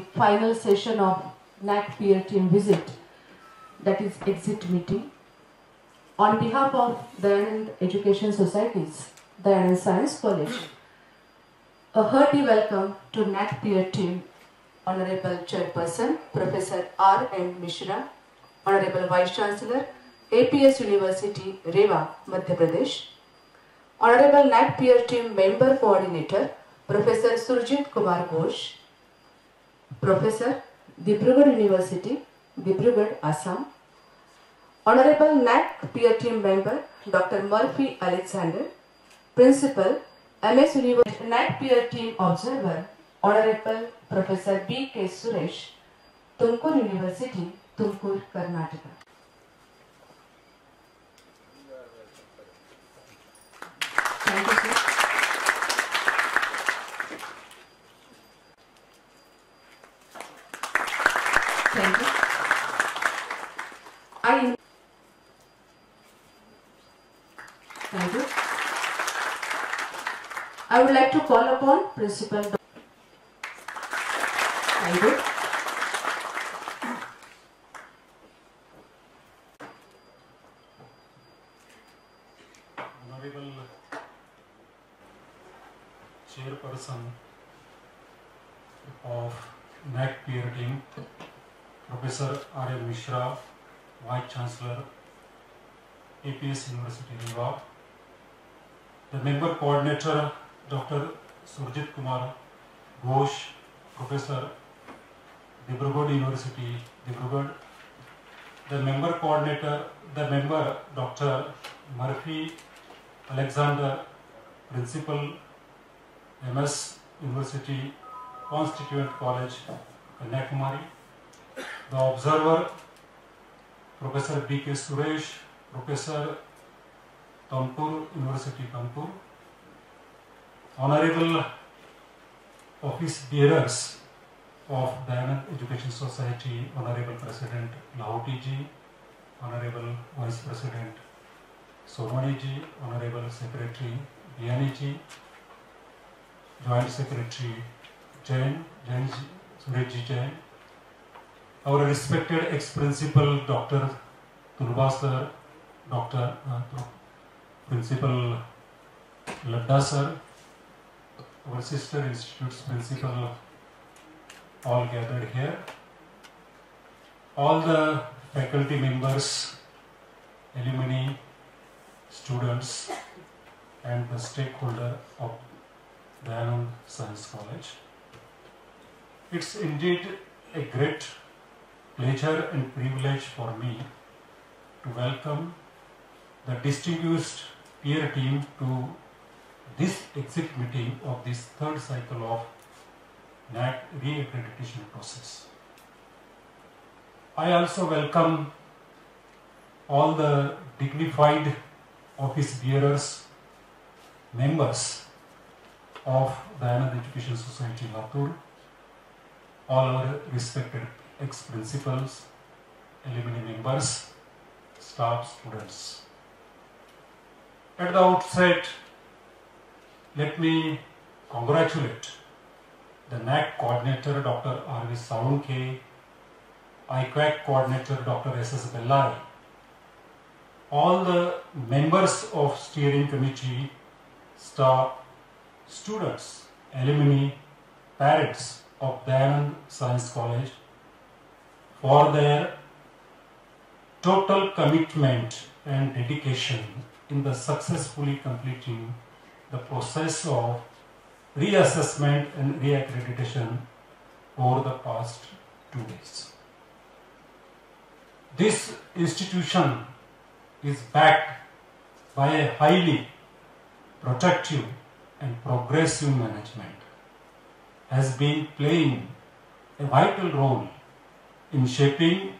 final session of NAAC peer team visit, that is exit meeting. On behalf of the Education Societies, Dayanand Science College, a hearty welcome to NAAC peer team, Honorable Chairperson, Professor R. N. Mishra, Honorable Vice Chancellor, APS University, Rewa, Madhya Pradesh, Honorable NAAC peer team member coordinator, Professor Surjit Kumar Ghosh, Professor, Dibrugarh University, Dibrugarh, Assam. Honorable NAC peer team member, Dr. Murphy Alexander, Principal, MS University NAC peer team observer, Honorable Professor B. K. Suresh, Tumkur University, Tumkur, Karnataka. Thank you, sir. Thank you. I Thank you. I would like to call upon Principal. You. Honorable Chairperson of NAC peer team, Professor R. Mishra, Vice Chancellor, APS University, Rewa, the member coordinator, doctor Surjit Kumar Ghosh, professor Dibrugarh university, Dibrugarh. The member coordinator the member doctor Murphy Alexander principal M S university constituent college Kanyakumari the observer professor B K Suresh professor Tezpur university Tezpur Honorable Office Bearers of Dayanand Education Society, Honorable President Lahoti ji, Honorable Vice President Somani ji, Honorable Secretary Biani ji, Joint Secretary Jain, Jain ji, ji Jain, our respected ex-principal Dr. Tulba sir, Dr. uh, Principal Ladda sir, our sister institute's principal, all gathered here, all the faculty members, alumni, students, and the stakeholder of Dayanand Science College. It's indeed a great pleasure and privilege for me to welcome the distinguished peer team to this exit meeting of this third cycle of NAAC re-accreditation process. I also welcome all the dignified office bearers, members of Dayanand Education Society Latur, all our respected ex-principals, alumni members, staff, students. At the outset, let me congratulate the NAAC coordinator Dr. R.V. Saunke, IQAC coordinator Dr. S.S. Bellale, all the members of steering committee, staff, students, alumni, parents of Dayanand Science College for their total commitment and dedication in the successfully completing the process of reassessment and reaccreditation over the past two days. This institution is backed by a highly protective and progressive management, has been playing a vital role in shaping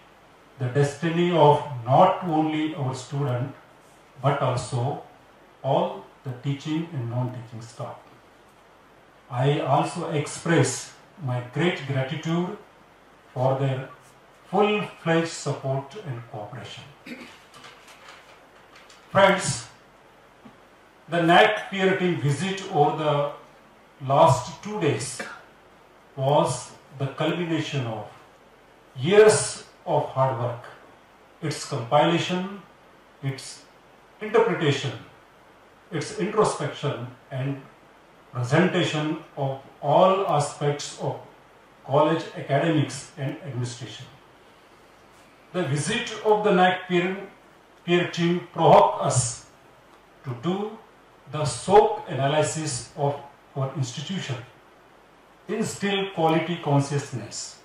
the destiny of not only our student but also all the teaching and non-teaching staff. I also express my great gratitude for their full-fledged support and cooperation. Friends, the NAAC peer team visit over the last two days was the culmination of years of hard work, its compilation, its interpretation, its introspection and presentation of all aspects of college academics and administration. The visit of the NAAC peer, peer team provoked us to do the SWOT analysis of our institution, instill quality consciousness,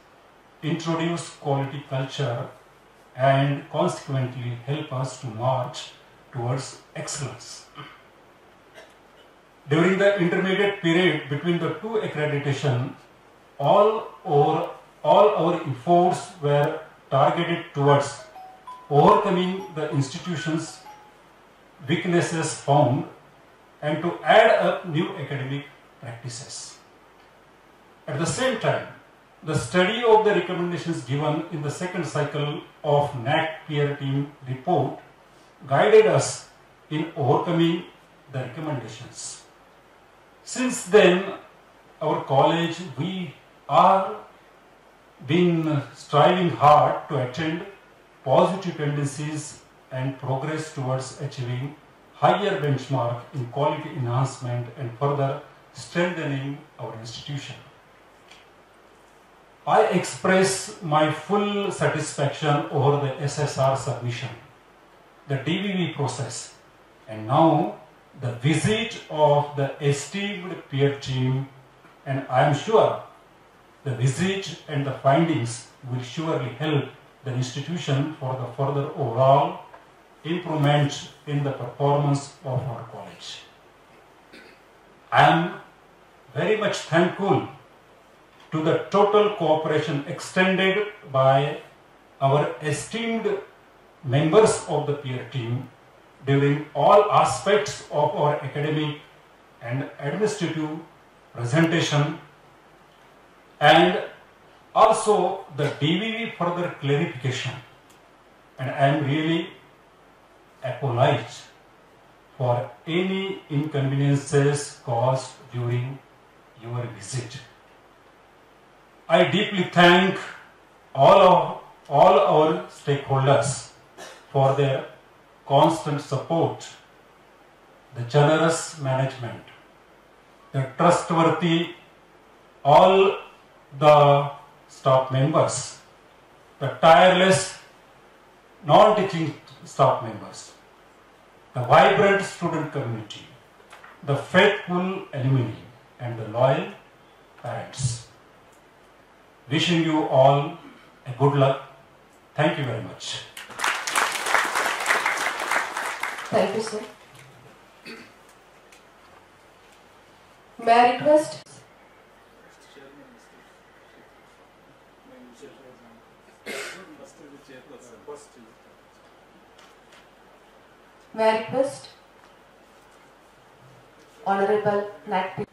introduce quality culture, and consequently help us to march towards excellence. During the intermediate period between the two accreditation, all our, all our efforts were targeted towards overcoming the institution's weaknesses found and to add up new academic practices. At the same time, the study of the recommendations given in the second cycle of NAAC peer team report guided us in overcoming the recommendations. Since then, our college, we are been striving hard to attend positive tendencies and progress towards achieving higher benchmark in quality enhancement and further strengthening our institution. I express my full satisfaction over the SSR submission, the DVV process, and now the visit of the esteemed peer team, and I am sure the visit and the findings will surely help the institution for the further overall improvement in the performance of our college. I am very much thankful to the total cooperation extended by our esteemed members of the peer team during all aspects of our academic and administrative presentation and also the DVV further clarification and I am really apologize for any inconveniences caused during your visit. I deeply thank all of all our stakeholders for their constant support, the generous management, the trustworthy all the staff members, the tireless non-teaching staff members, the vibrant student community, the faithful alumni, and the loyal parents. Wishing you all a good luck. Thank you very much. Thank you, sir. May I request May I request Honorable NAC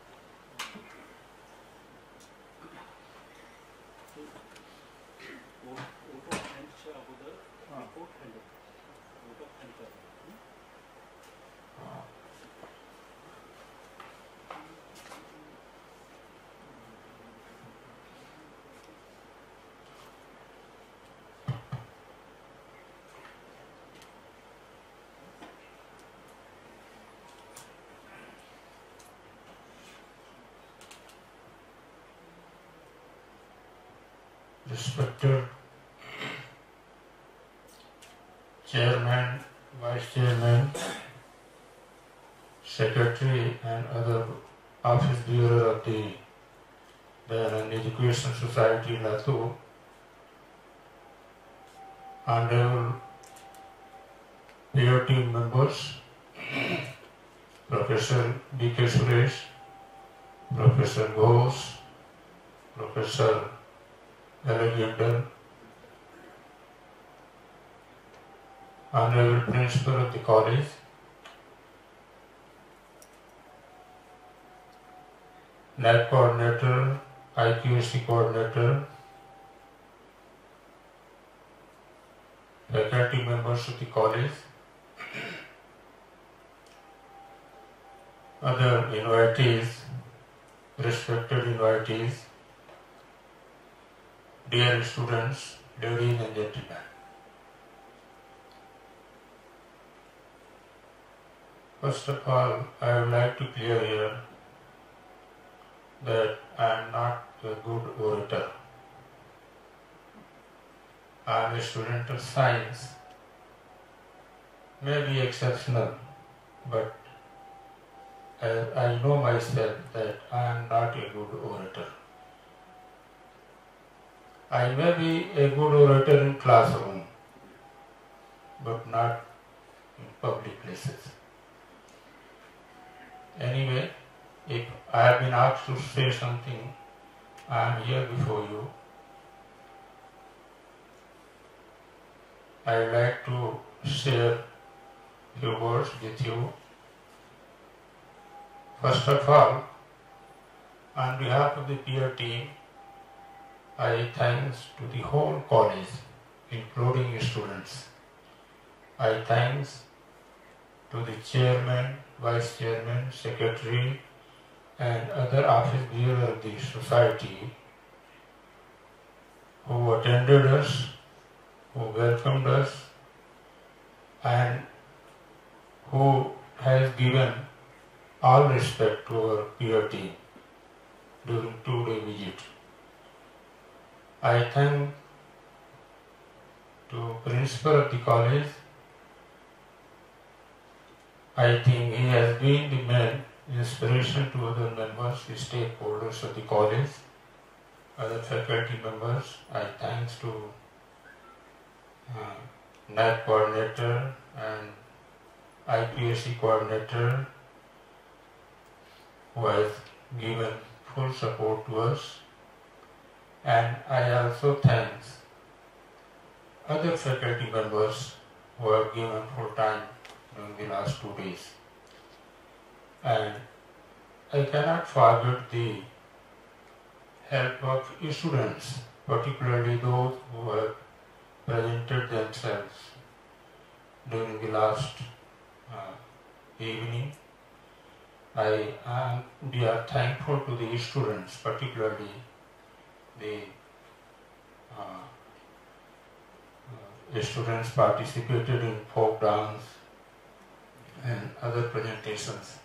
chairman, vice chairman, secretary and other office bearer of the Dayanand Education Society Latur, honorable peer team members, Professor B.K. Suresh, Professor Ghosh, Professor Alexander, Honorable Principal of the College, Lab Coordinator, IQAC Coordinator, faculty members of the college, other invitees, respected invitees, dear students, ladies and gentlemen. First of all, I would like to clear here that I am not a good orator. I am a student of science, may be exceptional, but I, I know myself that I am not a good orator. I may be a good orator in classroom, but not in public places. Anyway, if I have been asked to say something, I am here before you. I would like to share few words with you. First of all, on behalf of the peer team, I thanks to the whole college, including students. I thanks to the chairman, vice chairman, secretary, and other office of the society who attended us, who welcomed us, and who has given all respect to our peer team during two-day visit. I thank to principal of the college. I think he has been the main inspiration to other members, the stakeholders of the college, other faculty members. I thanks to uh, NAAC coordinator and IQAC coordinator who has given full support to us and I also thanks other faculty members who have given full time during the last two days. And I cannot forget the help of students, particularly those who have presented themselves during the last uh, evening. I am, we are thankful to the students, particularly the uh, uh, students participated in folk dance and other presentations.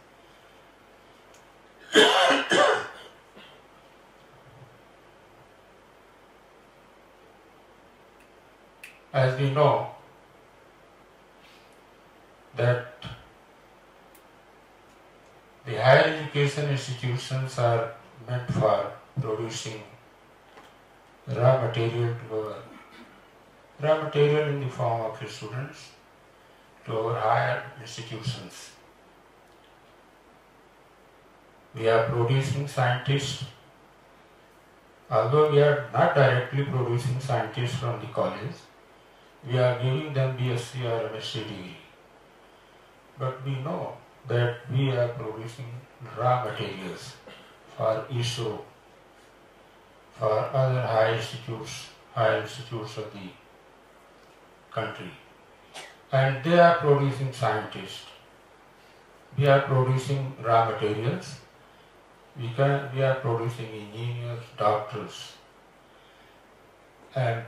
As we know that the higher education institutions are meant for producing raw material to our raw material in the form of students to our higher institutions. We are producing scientists, although we are not directly producing scientists from the college, we are giving them BSc or MSc degree. But we know that we are producing raw materials for ISRO, for other high institutes, high institutes of the country. And they are producing scientists. We are producing raw materials. We, can, we are producing engineers, doctors. And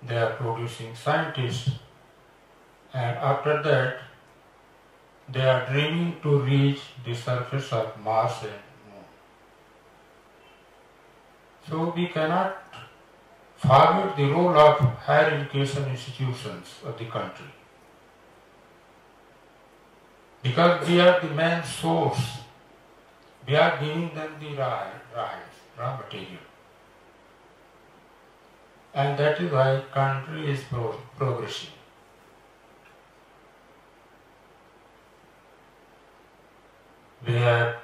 they are producing scientists. And after that, they are dreaming to reach the surface of Mars and Moon. So we cannot forget the role of higher education institutions of the country. Because we are the main source, we are giving them the raw, raw, raw material. And that is why country is pro- progressing. We have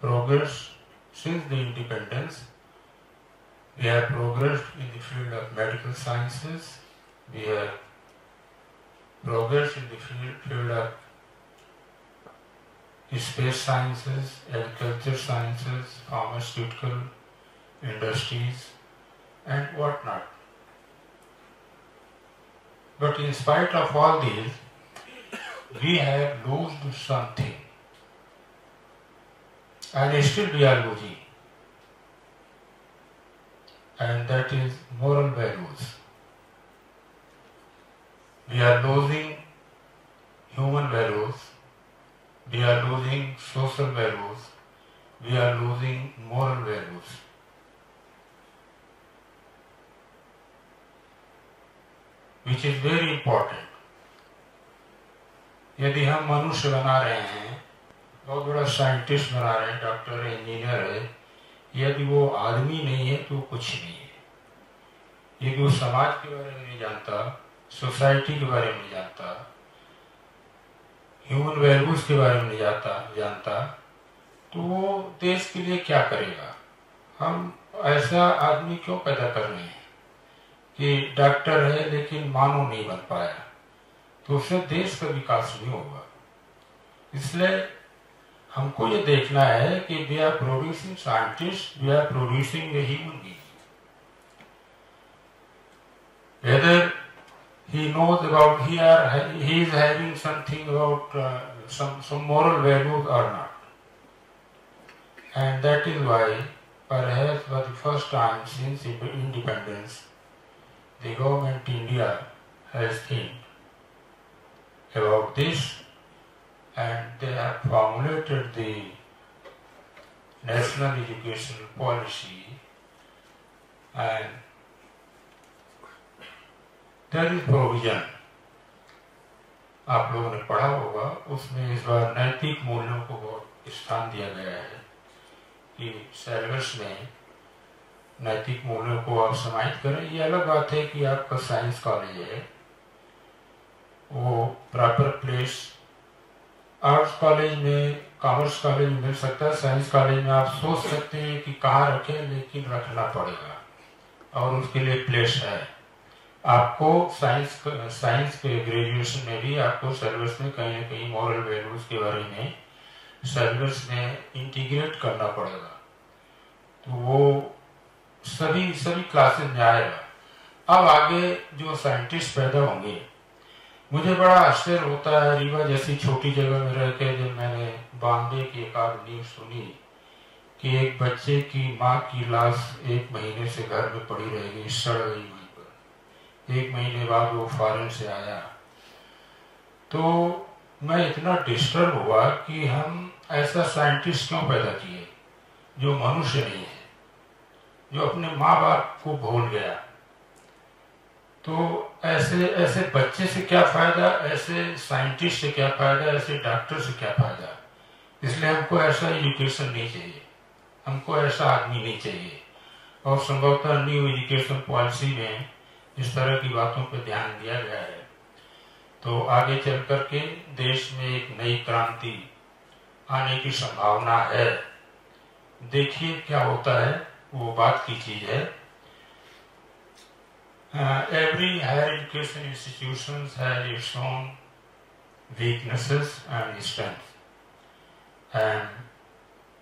progressed since the independence we have progressed in the field of medical sciences. We have progressed in the field, of space sciences, agriculture sciences, pharmaceutical industries, and whatnot. But in spite of all these, we have lost something. And still we are losing. And that is moral values. We are losing human values, we are losing social values, we are losing moral values. Which is very important. यदि हम मनुष्य बना रहे हैं बहुत बड़ा scientist बना रहे हैं डॉक्टर इंजीनियर है यदि वो आदमी नहीं है तो कुछ नहीं है। यदि वो समाज के बारे में नहीं जानता, सोसाइटी के बारे में नहीं जानता, ह्यूमन वैल्यूज़ के बारे में नहीं जाता, जानता तो वो देश के लिए क्या करेगा? हम ऐसा आदमी क्यों पैदा कर रहे हैं? कि डॉक्टर है, लेकिन मानव नहीं बन पाया। तो उससे देश का विकास नहीं होगा। इसलिए हमको ये देखना है कि we are producing scientist we are producing human being he knows about he are he is having something about some moral values are not and that is why for has first time since independence the government India has think about this and they have formulated the national education policy. And there is provision. आप लोगों ने पढ़ा होगा, उसमें इस बार नैतिक मूल्यों को बहुत स्थान दिया गया है कि सिलेबस में नैतिक मूल्यों को आप समाहित करें। ये अलग बात है कि आपका साइंस कॉलेज है, वो प्रॉपर प्लेस आर्ट्स कॉलेज में कॉमर्स कॉलेज में मिल सकता है। साइंस कॉलेज में आप सोच सकते हैं कि कहाँ रखें, लेकिन रखना पड़ेगा। और उसके लिए प्लेस है। आपको साइंस साइंस के ग्रेजुएशन में भी आपको सर्विस में कहीं ना कहीं मॉरल वैल्यूज़ के बारे में सर्विस में इंटीग्रेट करना पड़ेगा। तो वो सभी सभी क्लासेस में आएगा। अब आगे जो साइंटिस्ट पैदा होंगे मुझे बड़ा आश्चर्य होता है, रीवा जैसी छोटी जगह में रह के जब मैंने बॉम्बे की एक आध न्यूज़ सुनी कि एक बच्चे की माँ की लाश एक महीने से घर में पड़ी रह गई सड़ गई वहीं पर। एक महीने बाद वो फॉरन से आया। तो मैं इतना डिस्टर्ब हुआ कि हम ऐसा साइंटिस्ट क्यों पैदा किए, जो मनुष्य नहीं है, जो अपने माँ बाप को भूल गया। तो ऐसे ऐसे बच्चे से क्या फ़ायदा? ऐसे साइंटिस्ट से क्या फ़ायदा? ऐसे डॉक्टर से क्या फ़ायदा? इसलिए हमको ऐसा एजुकेशन नहीं चाहिए। हमको ऐसा आदमी नहीं चाहिए। और संभवतः न्यू एजुकेशन पॉलिसी में इस तरह की बातों पर ध्यान दिया गया है। तो आगे चल करके देश में एक नई क्रांति आने की संभावना है। देखिए क्या होता है, वो बात की चीज़ है। Uh, every higher education institutions has its own weaknesses and strengths. And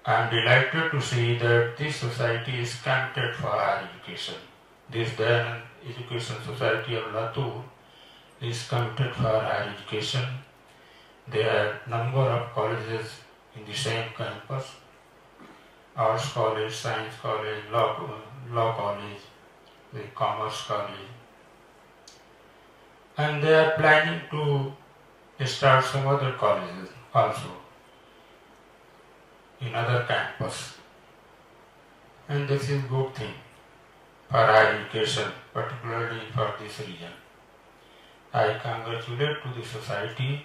I'm delighted to see that this society is counted for higher education. This then Education Society of Latur is committed for higher education. There are number of colleges in the same campus. Arts College, Science College, Law, Law College, the Commerce College. And they are planning to start some other colleges also in other campus. And this is good thing for higher education, particularly for this region. I congratulate to the society,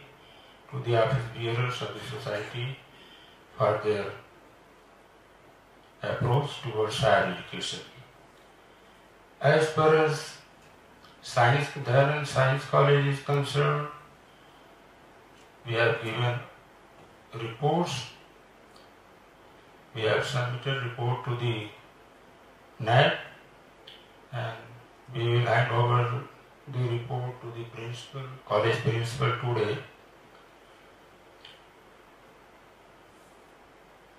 to the office bearers of the society for their approach towards higher education. As far as Science Dayanand Science College is concerned, we have given reports. We have submitted report to the NAAC and we will hand over the report to the principal, college principal today.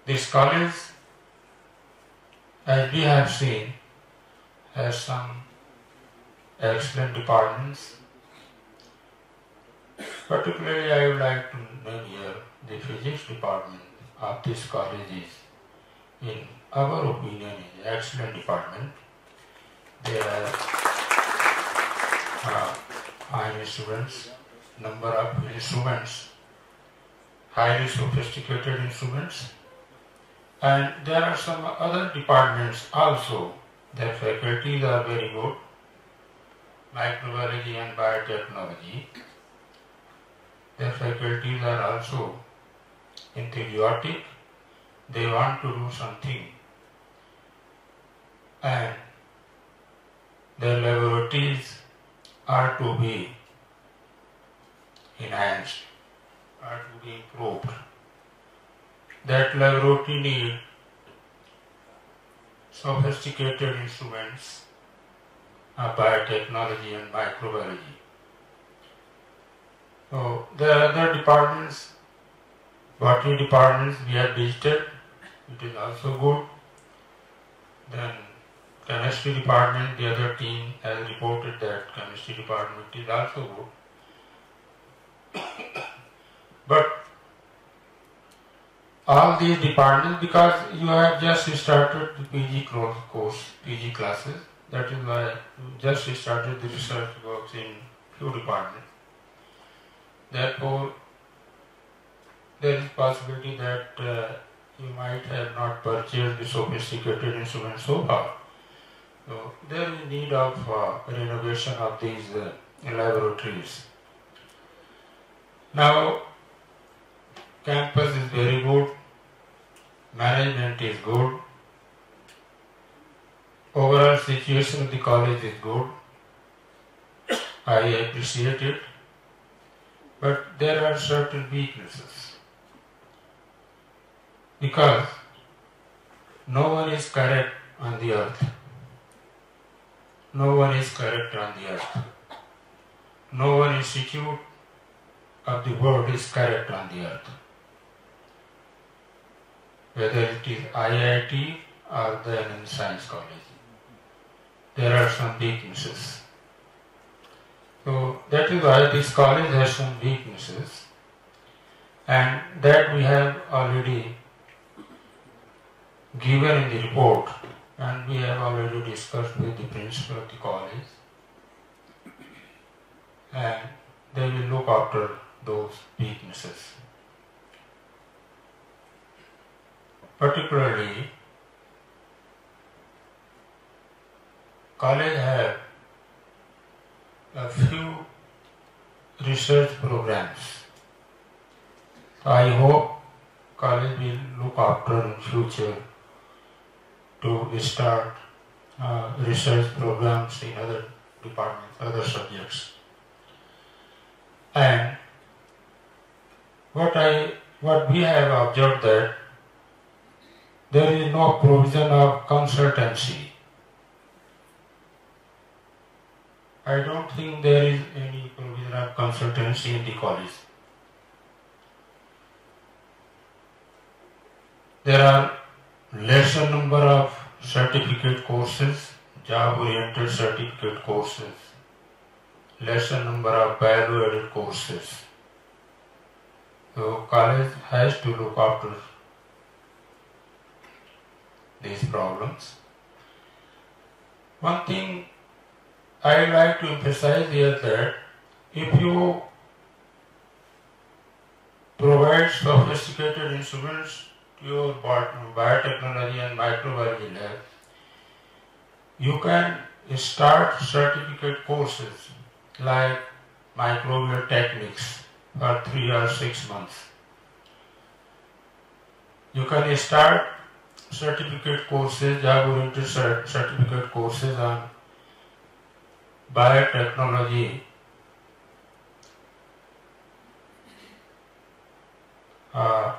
This college, as we have seen, has some excellent departments. Particularly, I would like to name here the physics department of this college is, in our opinion, is excellent department There are uh, fine instruments, number of instruments, highly sophisticated instruments. And there are some other departments also. Their faculties are very good. Microbiology and biotechnology. Their faculties are also enthusiastic. They want to do something. And their laboratories are to be enhanced, are to be improved. That laboratory need sophisticated instruments of biotechnology and microbiology. So the other departments, botany departments we have visited, it is also good. Then chemistry department, the other team has reported that chemistry department is also good. but all these departments, because you have just started the PG course, PG classes, that is why you just started the research works in few departments. Therefore, there is possibility that uh, you might have not purchased the sophisticated instruments so far. So there is need of uh, renovation of these uh, laboratories. Now, campus is very good, management is good, overall situation of the college is good. I appreciate it, but there are certain weaknesses because no one is correct on the earth. No one is correct on the earth. No one institute of the world is correct on the earth. Whether it is IIT or the NN Science College. There are some weaknesses. So that is why this college has some weaknesses and that we have already given in the report and we have already discussed with the principal of the college and they will look after those weaknesses. Particularly, college have a few research programs. I hope college will look after in future to start uh, research programs in other departments, other subjects. And what I what we have observed that there is no provision of consultancy. I don't think there is any provision of consultancy in the college. There are lesser number of certificate courses, job oriented certificate courses, lesser number of value added courses. So college has to look after these problems. One thing I like to emphasize here that if you provide sophisticated instruments to your biotechnology and microbiology lab, you can start certificate courses like microbial techniques for three or six months. You can start certificate courses, job oriented certificate courses on biotechnology uh,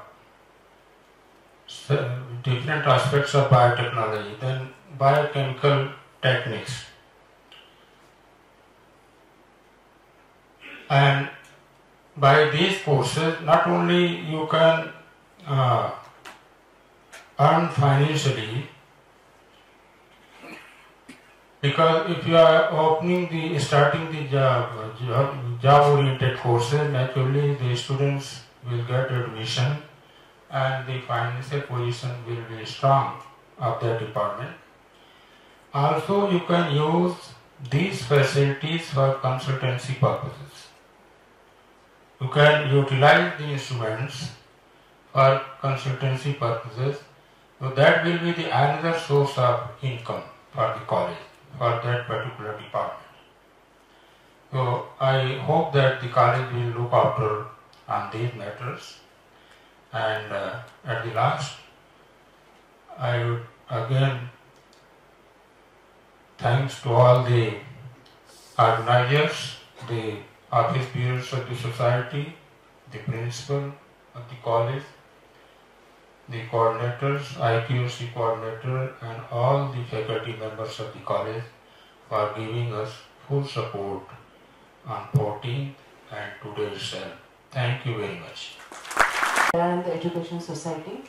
different aspects of biotechnology, then biochemical techniques. And by these courses, not only you can uh, earn financially, because if you are opening the starting the job job, oriented courses naturally the students will get admission and the financial position will be strong of that department Also, you can use these facilities for consultancy purposes. You can utilize the instruments for consultancy purposes. So that will be the another source of income for the college, for that particular department. So I hope that the college will look after on these matters. And uh, at the last, I would again thanks to all the organizers, the office bearers of the society, the principal of the college, the coordinators, IQC coordinator and all the faculty members of the college for giving us full support on 14th and today itself. Thank you very much. and the Education Society.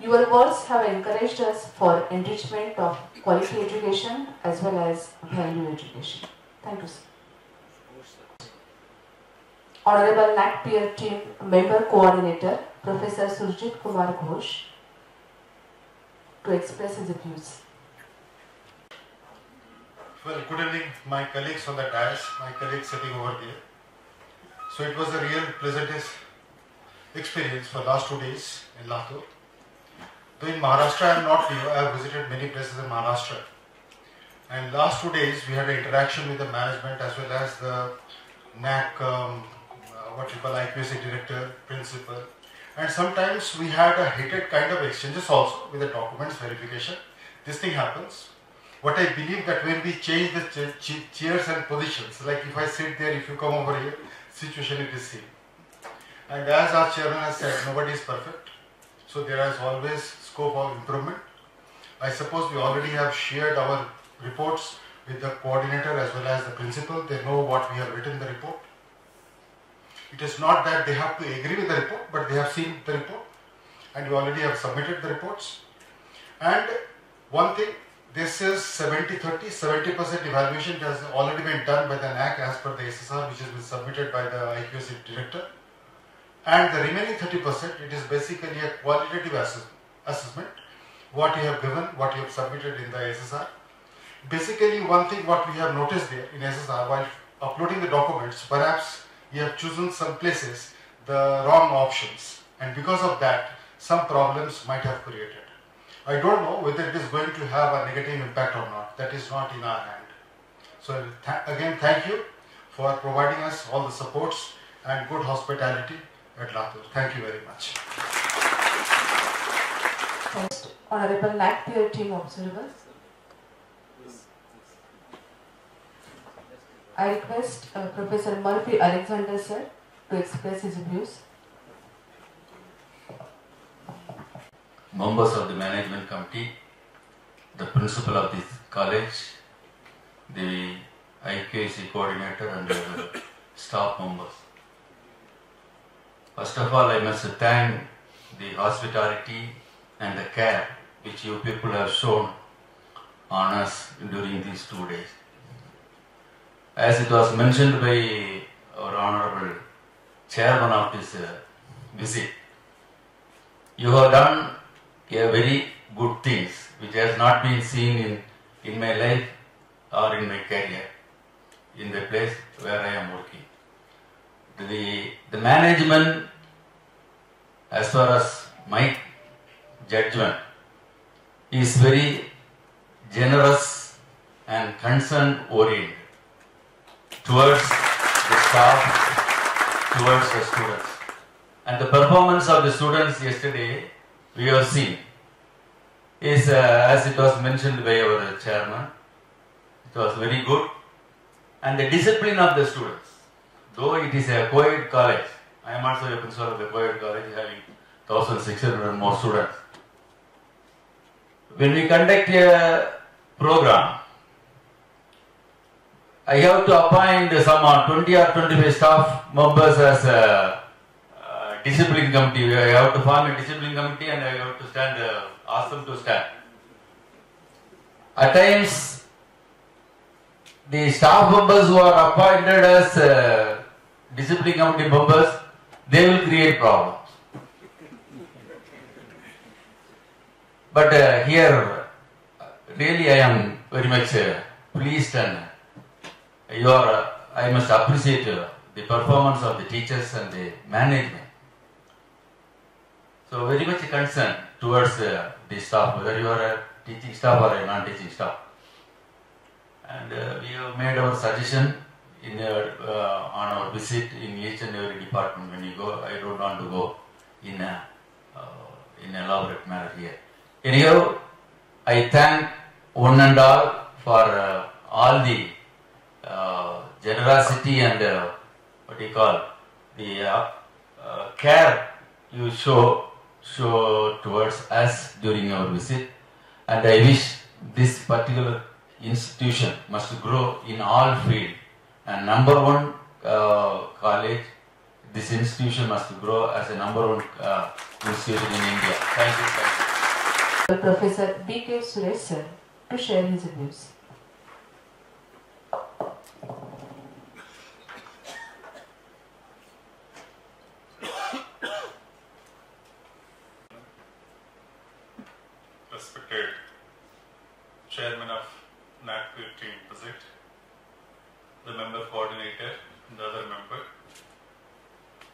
Your words have encouraged us for enrichment of quality education as well as value education. Thank you, sir. Honorable NAAC Peer Team Member Coordinator, Professor Surjit Kumar Ghosh, to express his views. Well, good evening, my colleagues on the dais, my colleagues sitting over there. So it was a real pleasant experience for last two days in Latur. Though in Maharashtra I am not new, I have visited many places in Maharashtra. And last two days we had an interaction with the management as well as the NAAC, um, uh, what you call IQC director, principal. And sometimes we had a heated kind of exchanges also with the documents verification. This thing happens what I believe that when we change the ch- ch- chairs and positions, like if I sit there, if you come over here, situation it is same. And as our chairman has said, nobody is perfect. So there is always scope of improvement. I suppose we already have shared our reports with the coordinator as well as the principal. They know what we have written in the report. It is not that they have to agree with the report, but they have seen the report and you already have submitted the reports. And one thing, this is 70-30, 70% evaluation has already been done by the NAAC as per the SSR which has been submitted by the IQC director. And the remaining 30%, it is basically a qualitative assess- assessment, what you have given, what you have submitted in the SSR. Basically, one thing what we have noticed there in SSR while uploading the documents, perhaps you have chosen some places the wrong options, and because of that, some problems might have created. I don't know whether it is going to have a negative impact or not. That is not in our hand. So th- again, thank you for providing us all the supports and good hospitality at Latur. Thank you very much. Honorable NAAC Team Observers. I request uh, Professor Murphy Alexander sir to express his views. members of the management committee, the principal of this college, the IQAC coordinator and the staff members. First of all, I must thank the hospitality and the care which you people have shown on us during these two days. As it was mentioned by our honorable chairman of this uh, visit, you have done a very good things which has not been seen in, in my life or in my career in the place where I am working. The, the management as far as my judgment is very generous and concern oriented towards the staff, towards the students. And the performance of the students yesterday we have seen is, uh, as it was mentioned by our chairman, it was very good. And the discipline of the students, though it is a co-ed college, I am also a principal of the co-ed college having 1600 more students. When we conduct a program, I have to appoint some uh, 20 or 25 staff members as a uh, discipline committee. I have to form a discipline committee and I have to stand, uh, ask them to stand. At times, the staff members who are appointed as uh, discipline committee members, they will create problems. But here, really I am very much pleased and you are, I must appreciate the performance of the teachers and the management. So very much concerned towards uh, the staff, whether you are a teaching staff or a non-teaching staff. And uh, we have made our suggestion in our, uh, on our visit in each and every department. When you go, I don't want to go in a uh, in elaborate manner here. Anyhow, I thank one and all for uh, all the generosity and uh, what do you call the uh, uh, care you show show towards us during our visit, and I wish this particular institution must grow in all field. And number one uh, college, this institution must grow as a number one uh, institution in India. Thank you. Thank you. Professor B.K. Suresh sir to share his views. respected chairman of NAAC peer team visit, the member coordinator, the other member,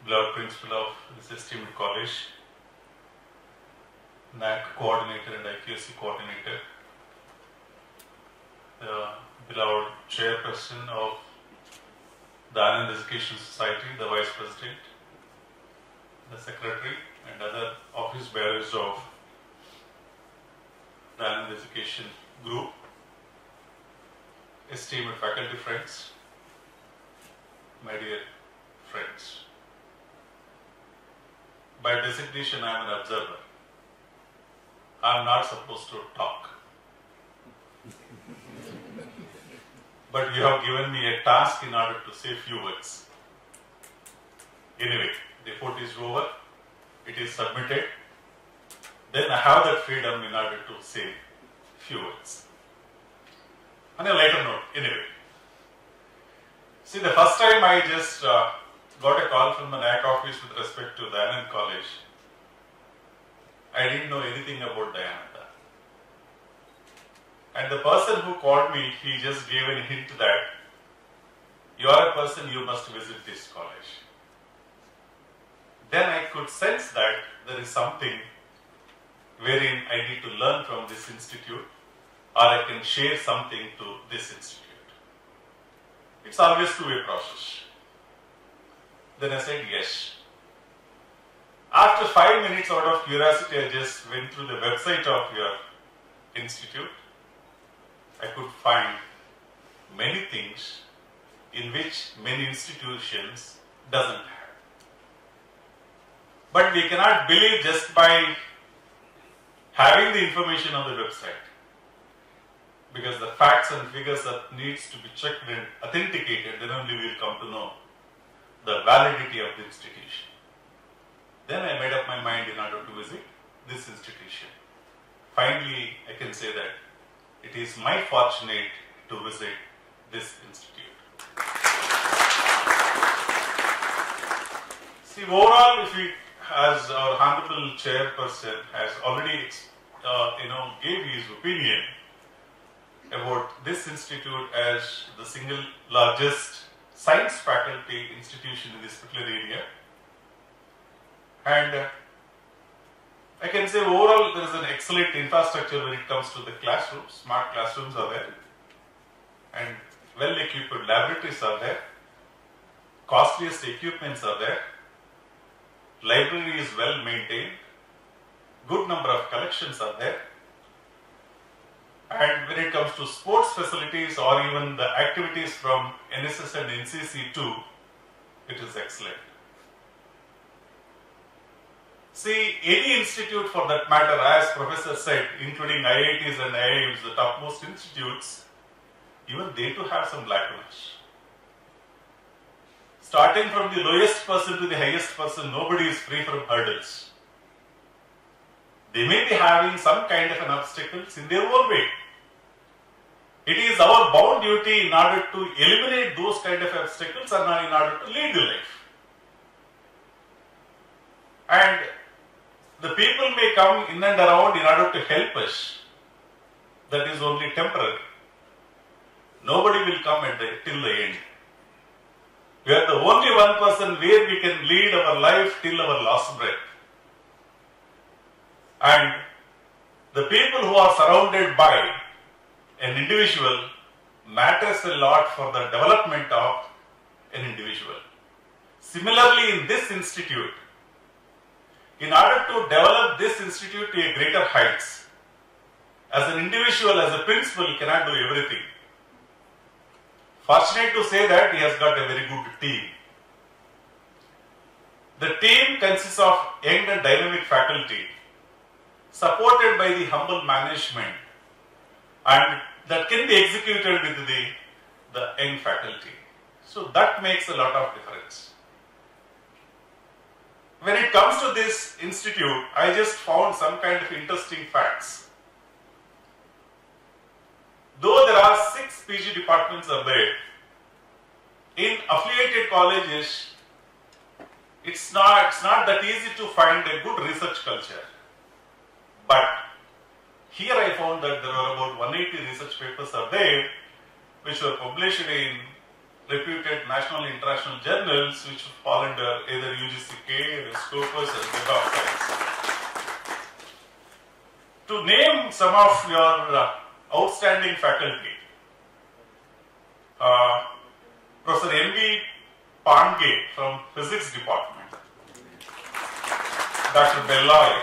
beloved principal of this esteemed college, NAAC coordinator and IQAC coordinator, the beloved chairperson of Dayanand Education Society, the vice president, the secretary, and other office bearers of Dayanand Education Group, esteemed faculty friends, my dear friends. By designation, I am an observer. I am not supposed to talk. but you have given me a task in order to say a few words. Anyway, the vote is over, it is submitted, then I have that freedom in order to say a few words. On a lighter note, anyway. See, the first time I just uh, got a call from the NAAC office with respect to Dayanand College, I didn't know anything about Dayananda. And the person who called me, he just gave a hint that you are a person, you must visit this college. Then I could sense that there is something wherein I need to learn from this institute or I can share something to this institute. It's always two-way process. Then I said yes. After five minutes out of curiosity, I just went through the website of your institute. I could find many things in which many institutions doesn't have. But we cannot believe just by having the information on the website because the facts and figures that needs to be checked and authenticated then only we will come to know the validity of the institution. Then i made up my mind in order to visit this institution. Finally i can say that it is my fortunate to visit this institute. See overall if we as our honorable chairperson has already uh, you know gave his opinion about this institute as the single largest science faculty institution in this particular area and uh, I can say overall there is an excellent infrastructure when it comes to the classrooms. Smart classrooms are there and well equipped laboratories are there. Costliest equipments are there. Library is well maintained. Good number of collections are there. And when it comes to sports facilities or even the activities from NSS and NCC too, it is excellent. See, any institute for that matter, as Professor said, including IITs and IIMs, the topmost institutes, even they too have some lacunas. Starting from the lowest person to the highest person, nobody is free from hurdles. They may be having some kind of an obstacles in their own way. It is our bound duty in order to eliminate those kind of obstacles and in order to lead the life. And the people may come in and around in order to help us. That is only temporary. nobody will come at the, till the end. We are the only one person where we can lead our life till our last breath. And the people who are surrounded by an individual matters a lot for the development of an individual. Similarly, in this institute, in order to develop this institute to a greater heights, as an individual, as a principal, he cannot do everything. Fortunate to say that he has got a very good team. The team consists of young and dynamic faculty, supported by the humble management, and that can be executed with the, the young faculty. So that makes a lot of difference. When it comes to this institute, I just found some kind of interesting facts. Though there are six PG departments are there, in affiliated colleges, it's not, it's not that easy to find a good research culture. But here I found that there are about 180 research papers are there, which were published in reputed national and international journals, which fall under either UGC CARE, Scopus, or Web of. To name some of your uh, outstanding faculty, uh, Professor M.V. Pandge from Physics Department, Dr. Bellale,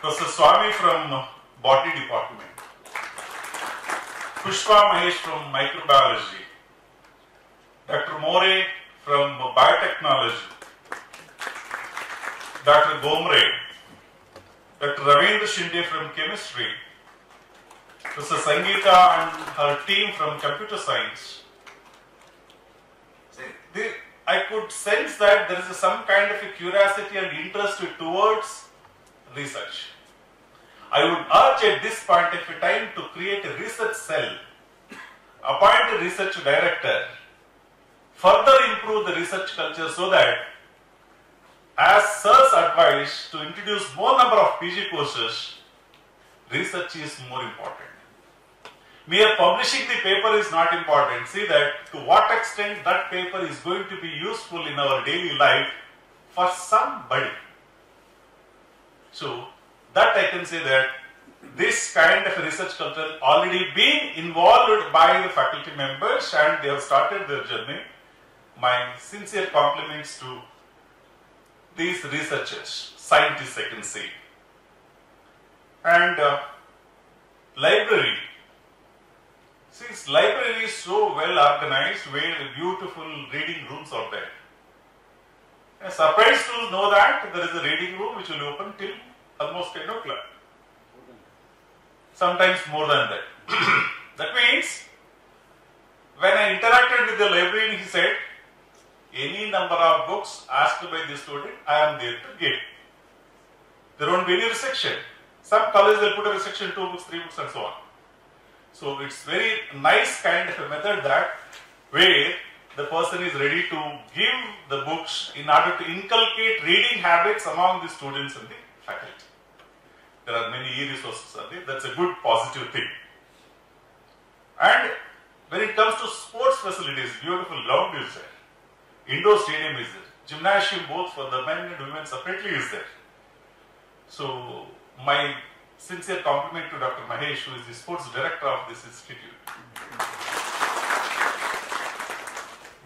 Professor Swami from Botany Department, Pushpa Mahesh from Microbiology, Dr. More from Biotechnology, Dr. Gomre, Dr. Ravindra Shinde from Chemistry, Professor Sangeeta and her team from Computer Science. I could sense that there is some kind of a curiosity and interest towards research. I would urge at this point of time to create a research cell, appoint a research director, further improve the research culture so that as SIR's advice to introduce more number of PG courses, research is more important. Mere publishing the paper is not important. See that to what extent that paper is going to be useful in our daily life for somebody. So that I can say that this kind of research culture already been involved by the faculty members and they have started their journey. My sincere compliments to these researchers, scientists I can say. And uh, library. Since library is so well organized, where beautiful reading rooms are there. I'm surprised to know that there is a reading room which will open till almost 10 o'clock. Sometimes more than that. that means, when I interacted with the librarian, he said, any number of books asked by the student, I am there to give. There won't be any restriction. Some colleges will put a restriction, two books, three books, and so on. So it's very nice kind of a method that where the person is ready to give the books in order to inculcate reading habits among the students and the faculty. There are many e-resources are there. That's a good positive thing. And when it comes to sports facilities, beautiful ground is there. Indoor stadium is there. Gymnasium both for the men and women separately is there. So my sincere compliment to Dr. Mahesh, who is the sports director of this institute.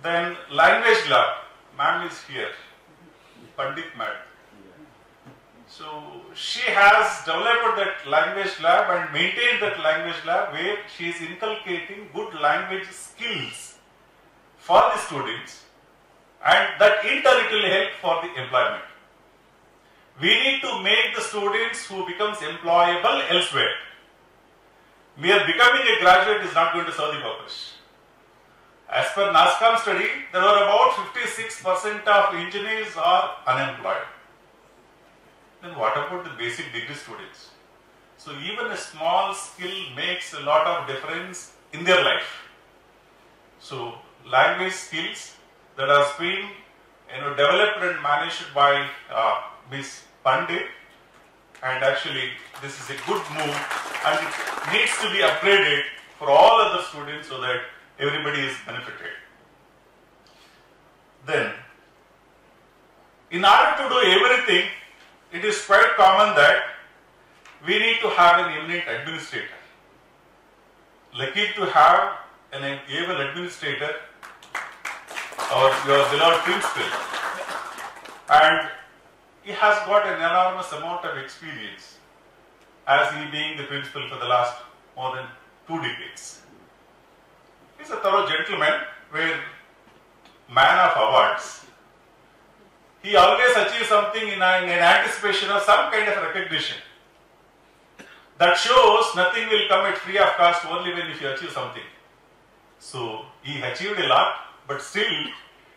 Then language lab, ma'am is here, Pandit madam. So she has developed that language lab and maintained that language lab where she is inculcating good language skills for the students and that in turn it will help for the employment. We need to make the students who becomes employable elsewhere. Mere becoming a graduate is not going to serve the purpose. As per NASSCOM study, there are about 56% of engineers are unemployed. Then what about the basic degree students? So even a small skill makes a lot of difference in their life. So language skills that has been you know, developed and managed by uh, Ms. Pandey and actually this is a good move and it needs to be upgraded for all other students so that everybody is benefited. Then, in order to do everything, it is quite common that we need to have an eminent administrator. Lucky to have an able administrator or your beloved principal. And he has got an enormous amount of experience as he being the principal for the last more than two decades. He's a thorough gentleman where man of awards. He always achieves something in, a, in anticipation of some kind of recognition. That shows nothing will come at free of cost only when if you achieve something. So he achieved a lot, but still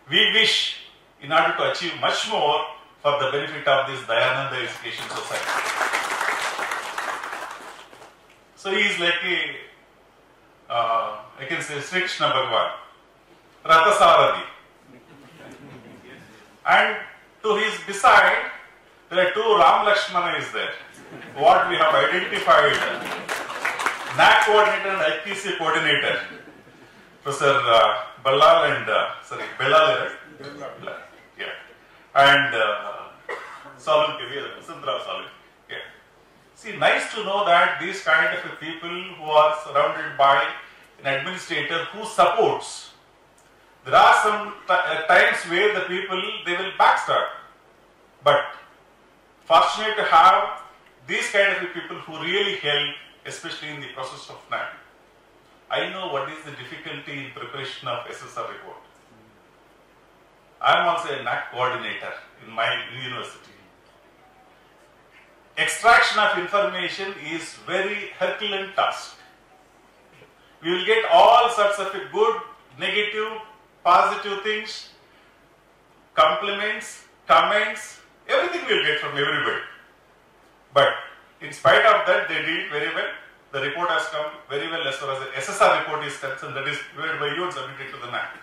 we wish in order to achieve much more for the benefit of this Dayananda Education Society. So he is like a, uh, I can say Sri Krishna Bhagavan, Rathasaradi. And to his beside, there are two Ram Lakshmana is there. What we have identified, NAAC coordinator and IQAC coordinator, Professor uh, Ballal and, uh, sorry, Bellale, right? Yeah. And uh, Salunke, Vasantrao Salunke, yeah. See, nice to know that these kind of people who are surrounded by an administrator who supports. There are some uh, times where the people, they will backstab. But fortunate to have these kind of people who really help, especially in the process of NAAC. I know what is the difficulty in preparation of SSR report. I am also a NAAC coordinator in my university. Extraction of information is very Herculean task. We will get all sorts of good, negative, positive things, compliments, comments, everything we will get from everybody. But in spite of that, they did very well. The report has come very well as far as the SSR report is concerned, that is prepared by you and submitted to the NAAC.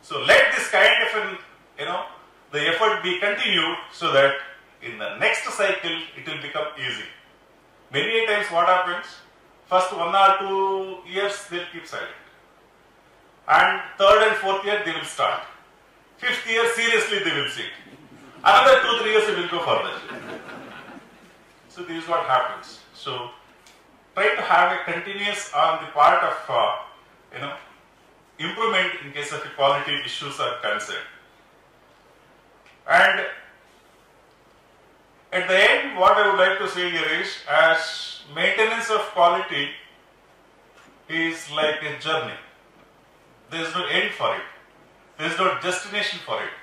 So let this kind of an, you know, the effort be continued so that in the next cycle it will become easy. Many times what happens, first one or two years they'll keep silent. And third and fourth year they will start. Fifth year seriously they will sit. Another two, three years they will go further. So this is what happens. So try to have a continuous on the part of, uh, you know, improvement in case of equality issues are concerned. And at the end, what I would like to say here is, as maintenance of quality is like a journey. There is no end for it. There is no destination for it.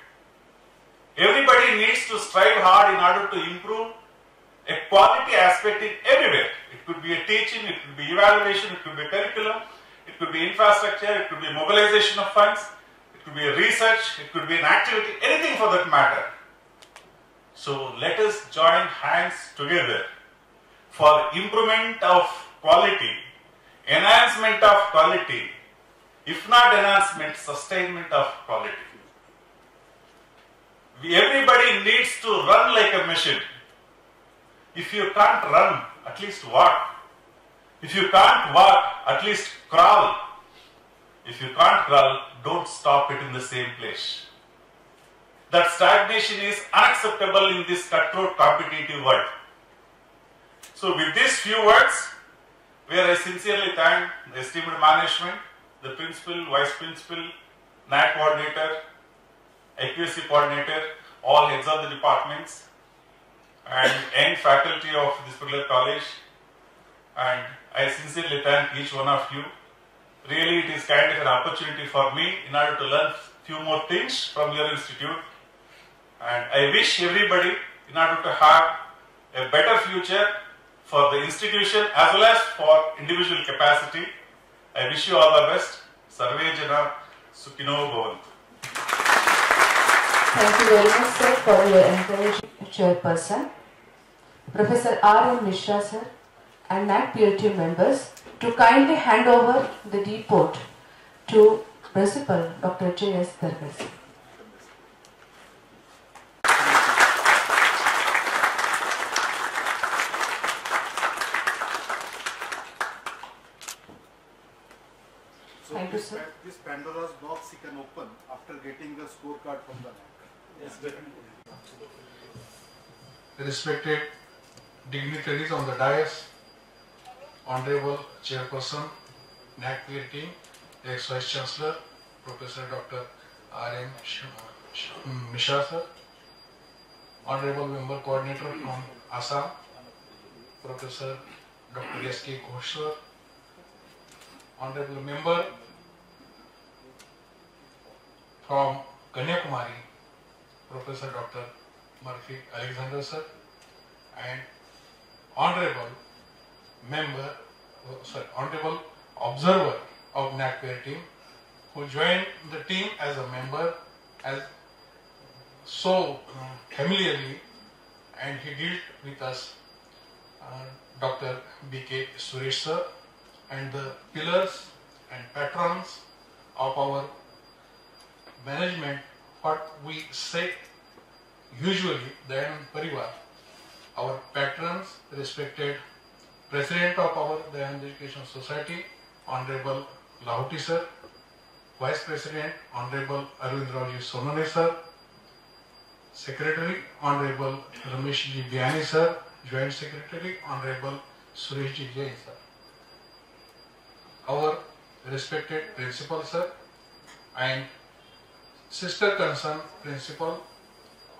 Everybody needs to strive hard in order to improve a quality aspect in everywhere. It could be a teaching, it could be evaluation, it could be curriculum, it could be infrastructure, it could be mobilization of funds, it could be research, it could be an activity, anything for that matter. So let us join hands together for improvement of quality, enhancement of quality, if not enhancement, sustainment of quality. Everybody needs to run like a machine. If you can't run, at least walk. If you can't walk, at least crawl. If you can't crawl, don't stop it in the same place. That stagnation is unacceptable in this cutthroat competitive world. So, with these few words, where I sincerely thank the esteemed management, the principal, vice principal, NAAC coordinator, IQAC coordinator, all heads of the departments, and young faculty of this particular college, and I sincerely thank each one of you. Really, it is kind of an opportunity for me in order to learn few more things from your institute. And I wish everybody, in order to have a better future for the institution as well as for individual capacity, I wish you all the best. Sarve Jana Sukhino Bhavantu. Thank you very much, sir, for your encouraging chairperson. Professor R. M. Mishra, sir, and NAAC peer team members to kindly hand over the depot to Principal Dr. J. S. Dargad. Pandora's box he can open after getting the scorecard from the NAC. Yes, definitely. respected dignitaries on the dais, Honorable Chairperson, NAC peer team, ex-Vice Chancellor, Professor Dr. R. M. Sh- Sh- Mishra sir, Honorable Member Coordinator from Assam, Professor Dr. S. K. Ghosh sir, Honorable Member from Kanyakumari, Professor Dr. Murphy Alexander sir and honorable member, uh, sorry, honorable observer of NAAC peer team who joined the team as a member as so uh, familiarly and he dealt with us uh, Dr. B.K. Suresh sir and the pillars and patrons of our management what we say usually then Parivar, our patrons, respected President of our Dayanand Education Society, Honorable Lahuti sir, Vice President, Honorable Arvind Rauji Sonane sir, Secretary, Honorable Ramesh Ji Biani sir, Joint Secretary, Honorable Suresh Ji Jain sir. Our respected Principal sir and Sister Concern Principal,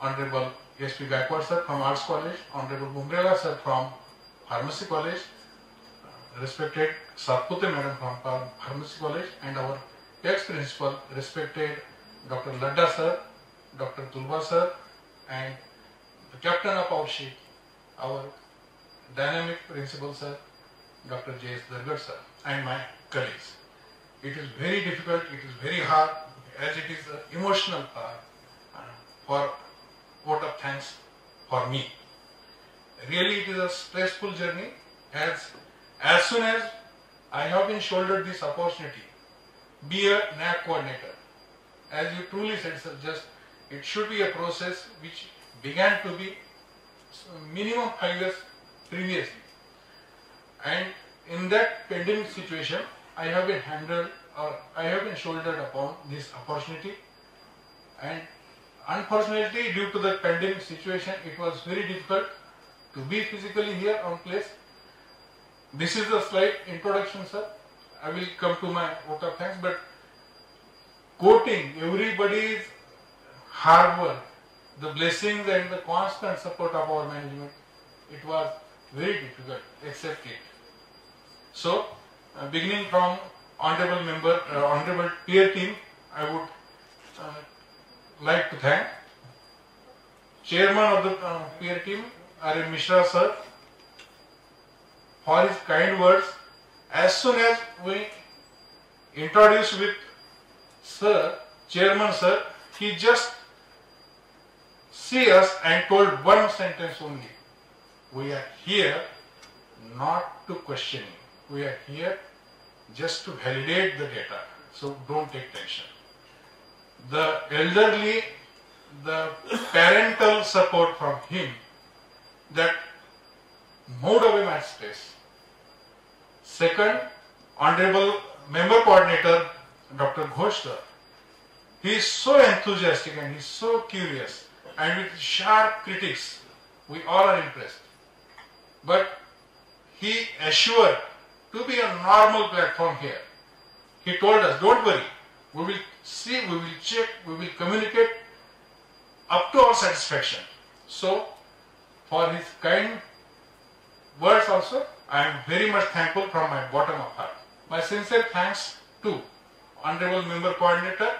Honorable S.P. Gaikwad sir from Arts College, Honorable Bumrela sir from Pharmacy College, uh, respected Satpute madam from Pharmacy College, and our ex-principal, respected Dr. Ladda sir, Dr. Tulba sir, and the captain of our ship, our dynamic principal sir, Dr. J.S. Dargar sir, and my colleagues. It is very difficult, it is very hard, as it is an emotional part for vote of thanks for me. Really, it is a stressful journey. As as soon as I have been shouldered this opportunity, be a NAAC coordinator. As you truly said, sir, just it should be a process which began to be minimum five years previously. And in that pandemic situation, I have been handled I have been shouldered upon this opportunity. And unfortunately, due to the pandemic situation, it was very difficult to be physically here on place. This is a slight introduction, sir. I will come to my vote of thanks, but quoting everybody's hard work, the blessings and the constant support of our management, it was very difficult, accept it. So, uh, beginning from honorable member, uh, honorable peer team, I would uh, like to thank chairman of the uh, peer team. M. Mishra sir, for his kind words. As soon as we introduced with sir, chairman sir, he just see us and told one sentence only. We are here not to question you. We are here just to validate the data. So don't take tension. The elderly, the parental support from him that moved away my stress. Second, Honorable Member Coordinator Dr. Ghosh he is so enthusiastic and he is so curious and with sharp critics, we all are impressed. But he assured to be a normal platform here. He told us, don't worry, we will see, we will check, we will communicate up to our satisfaction. So, for his kind words also, I am very much thankful from my bottom of heart. My sincere thanks to Honorable Member Coordinator,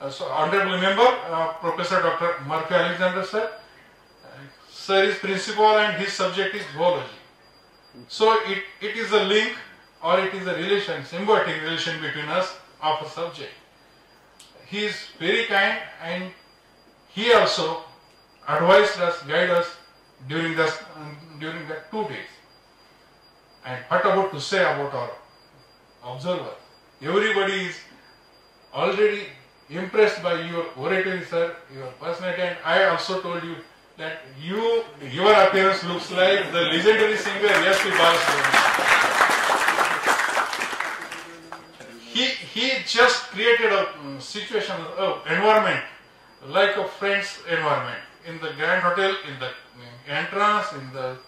uh, so Honorable Member, uh, Professor Dr. Murphy Alexander sir. Uh, sir is principal and his subject is zoology. So it, it is a link or it is a relation, symbiotic relation between us of a subject. He is very kind and he also advised us, guided us during the, during the two days. And what about to say about our observer? Everybody is already impressed by your oratory, sir, your personality, and I also told you that you, your appearance looks like the legendary singer S.P. Balasubrahmanyam. He just created a mm, situation, a environment like a friend's environment in the Grand Hotel, in the mm, entrance, in the mm,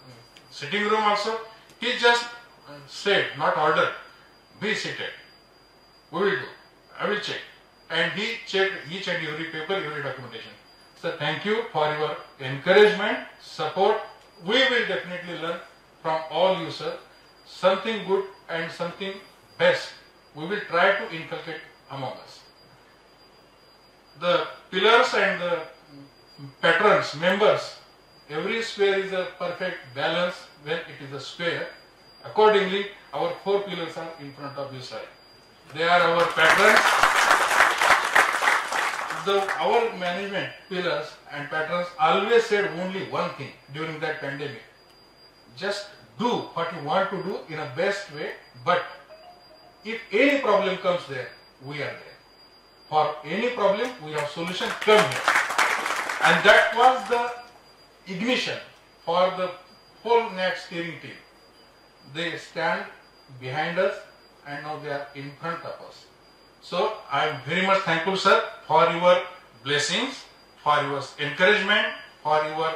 sitting room also. He just uh, said, not ordered, be seated. We will do. I will check. And he checked each and every paper, every documentation. So thank you for your encouragement, support. We will definitely learn from all you, sir. Something good and something best. We will try to inculcate among us. The pillars and the patrons, members, every square is a perfect balance when it is a square. Accordingly, our four pillars are in front of you, sir. They are our patrons. The, our management pillars and patrons always said only one thing during that pandemic. Just do what you want to do in a best way, but if any problem comes there, we are there. For any problem, we have solution, come here. And that was the ignition for the whole NAT steering team. They stand behind us and now they are in front of us. So I am very much thankful, sir, for your blessings, for your encouragement, for your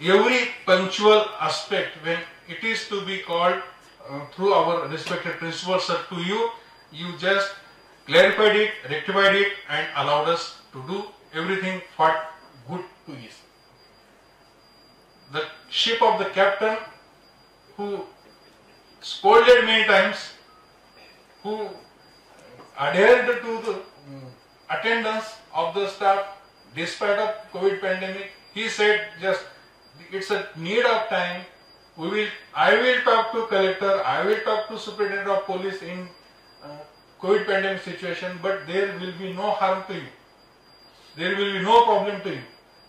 every punctual aspect when it is to be called uh, through our respected principals sir, to you, you just clarified it, rectified it, and allowed us to do everything for good to is. The ship of the captain who scolded many times, who adhered to the mm, attendance of the staff despite of COVID pandemic, he said just it's a need of time. We will, I will talk to collector, I will talk to superintendent of police in uh, COVID pandemic situation, but there will be no harm to you. There will be no problem to you.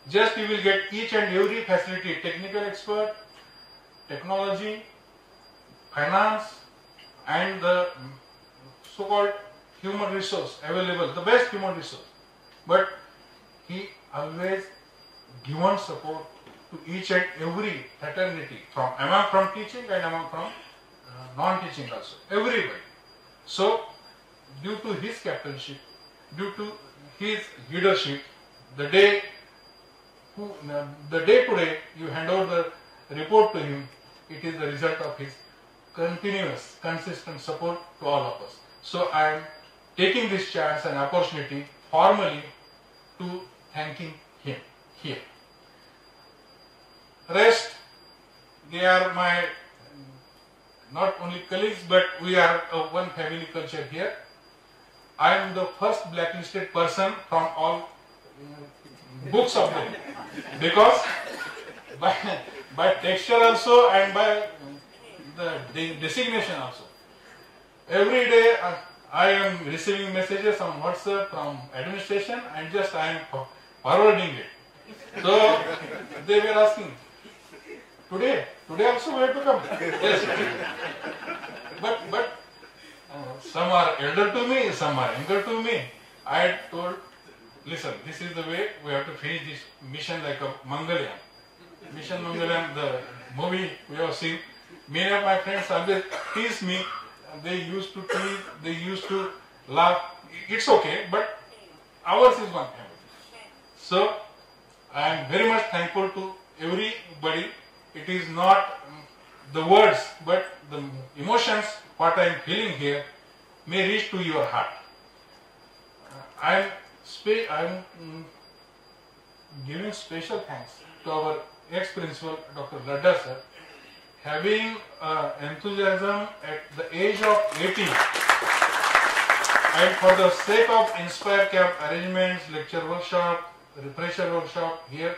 Just you will get each and every facility, technical expert, technology, finance, and the so-called human resource available, the best human resource. But he always given support to each and every fraternity from among from teaching and among from uh, non-teaching also, everybody. So, due to his captainship, due to his leadership, the day who, uh, the day today you hand over the report to him, it is the result of his continuous, consistent support to all of us. So I am taking this chance and opportunity formally to thanking him here. Rest, they are my not only colleagues, but we are one family culture here. I am the first blacklisted person from all uh, books of them because by, by texture also and by the de- designation also. Every day uh, I am receiving messages on WhatsApp from administration and just I am for- forwarding it. So they were asking, today, today also we have to come. Yes. But but uh, some are elder to me, some are younger to me. I told, listen, this is the way we have to finish this mission like a Mangalyaan. Mission Mangalyaan, the movie we have seen. Many of my friends always tease me. They used to tease, they used to laugh. It's okay, but ours is one family. So I am very much thankful to everybody. It is not the words, but the emotions, what I am feeling here, may reach to your heart. I am mm, giving special thanks to our ex-principal, Dr. Ladda sir, having uh, enthusiasm at the age of 80 and for the sake of Inspire Camp arrangements, lecture workshop, refresher workshop here,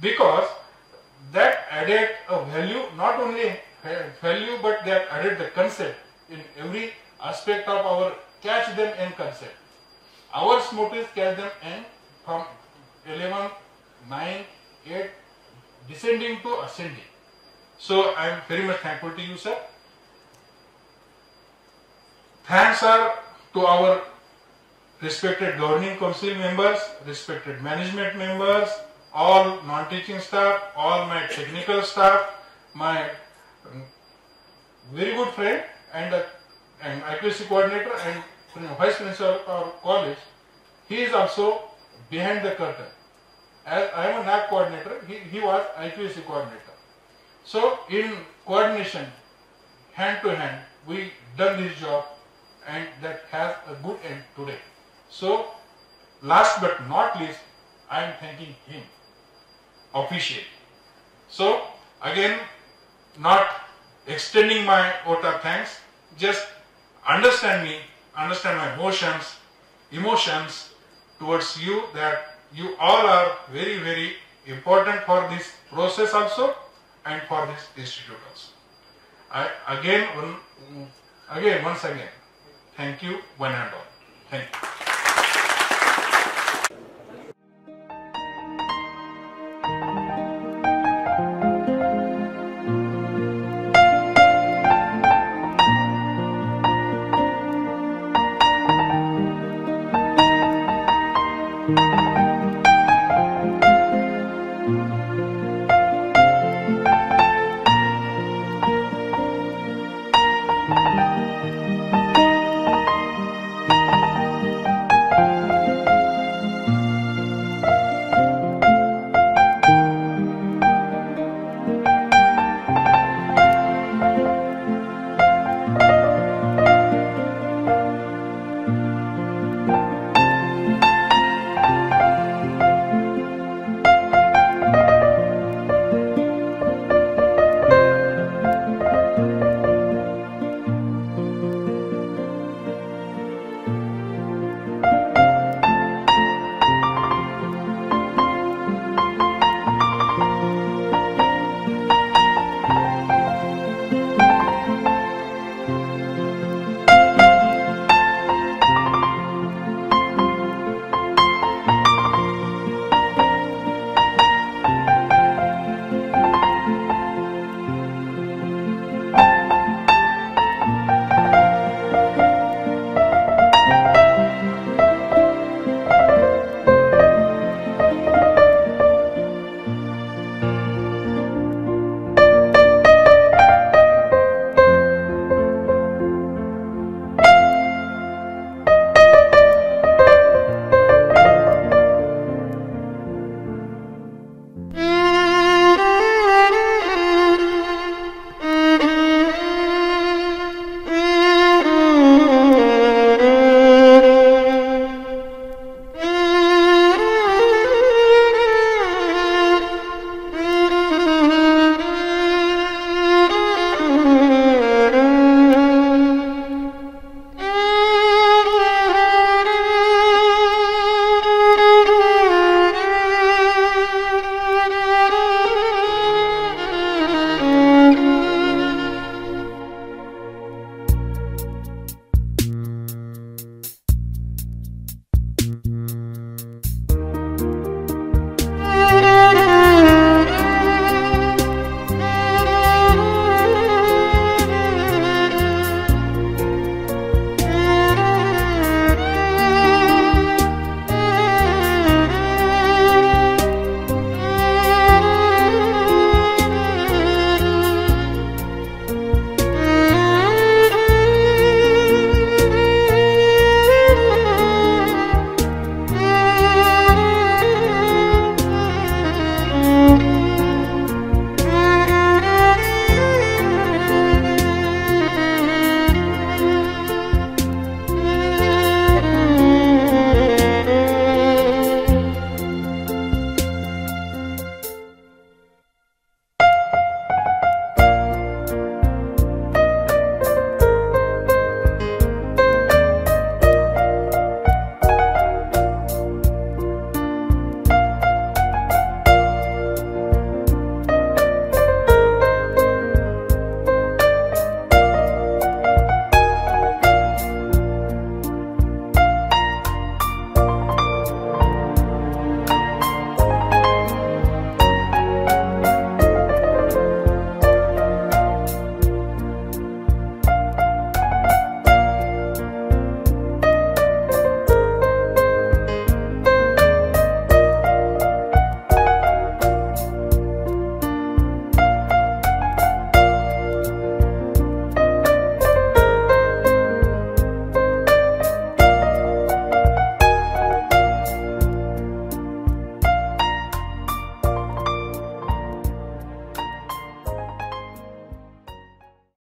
because that added a value, not only value, but that added the concept in every aspect of our catch them and concept. Our motto catch them and from 11, 9, 8, descending to ascending. So I am very much thankful to you, sir. Thanks are to our respected governing council members, respected management members, all non-teaching staff, all my technical staff, my um, very good friend and uh, and IQAC coordinator and vice principal of our college, he is also behind the curtain. As I am a NAAC coordinator, he, he was IQAC coordinator. So in coordination, hand to hand, we done this job and that has a good end today. So last but not least, I am thanking him officially. So again, not extending my vote of thanks, just understand me, understand my emotions, emotions towards you that you all are very, very important for this process also and for this institute also. I again, one, again, once again, thank you one and all.